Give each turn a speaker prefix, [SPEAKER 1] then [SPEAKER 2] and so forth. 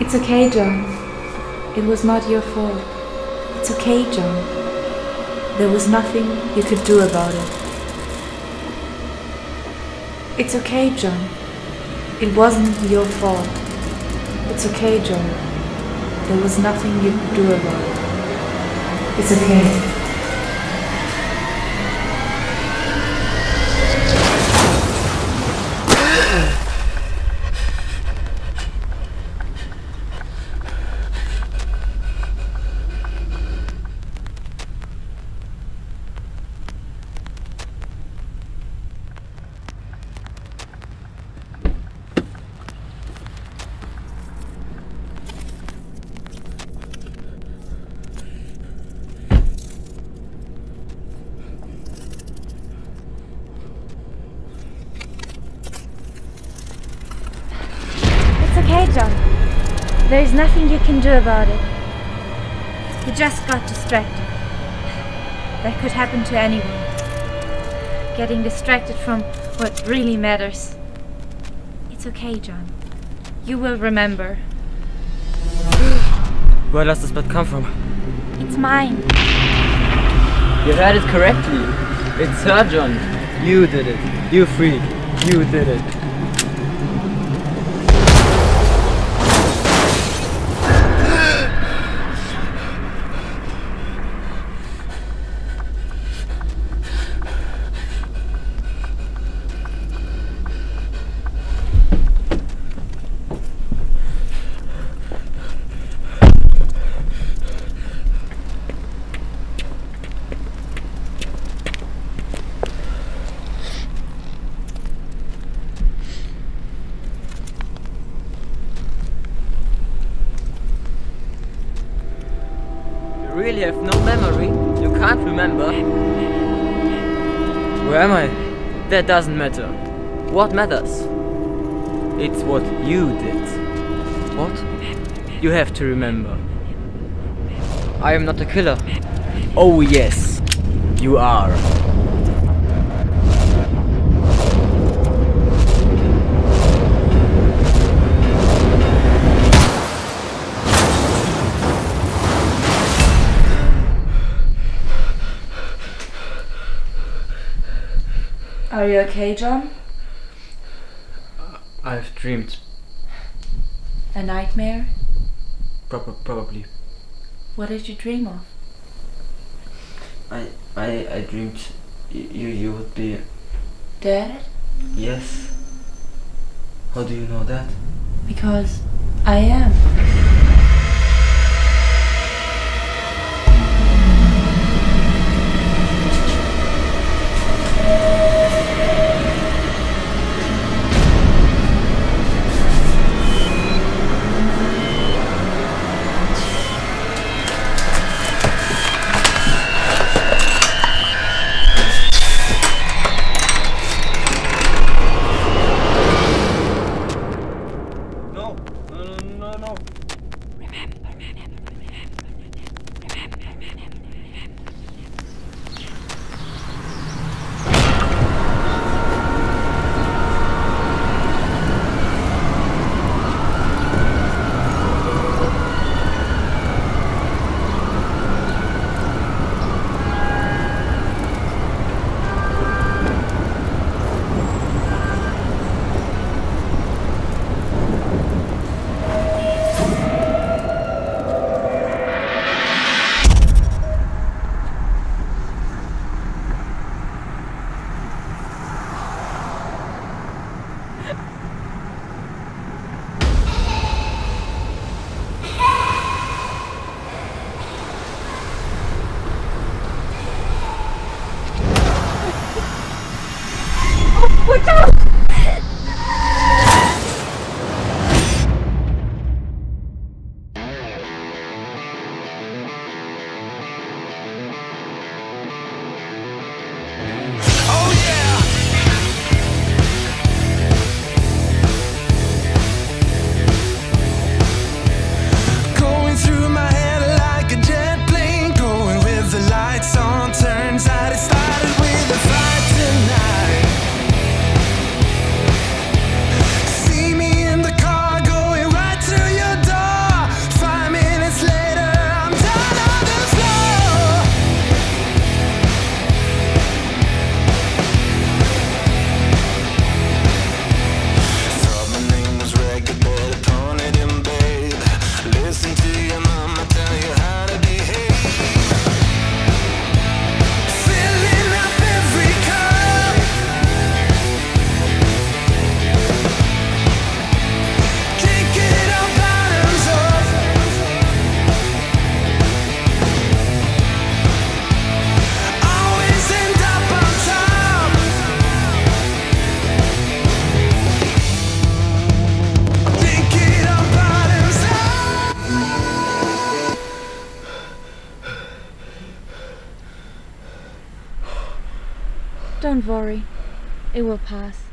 [SPEAKER 1] It's okay, John. It was not your fault. It's okay, John. There was nothing you could do about it. It's okay, John. It wasn't your fault. It's okay, John. There was nothing you could do about it. It's okay.
[SPEAKER 2] It's okay, John. There is nothing you can do about it. You just got distracted. That could happen to anyone. Getting distracted from what really matters. It's okay, John. You will remember.
[SPEAKER 3] Where does this blood come from?
[SPEAKER 2] It's mine.
[SPEAKER 3] You heard it correctly. It's her, John. You did it. You freak. You did it. You really have no memory? You can't remember? Where am I? That doesn't matter. What matters? It's what you did. What? You have to remember. I am not a killer. Oh yes, you are.
[SPEAKER 1] Are you okay, John?
[SPEAKER 3] Uh, I've dreamed.
[SPEAKER 1] A nightmare?
[SPEAKER 3] Prob- probably.
[SPEAKER 1] What did you dream of?
[SPEAKER 3] I I I dreamed you you would be
[SPEAKER 1] Dead?
[SPEAKER 3] yes. How do you know that?
[SPEAKER 1] Because I am.
[SPEAKER 3] No, no, no, no.
[SPEAKER 4] Going
[SPEAKER 1] Don't worry. It will pass.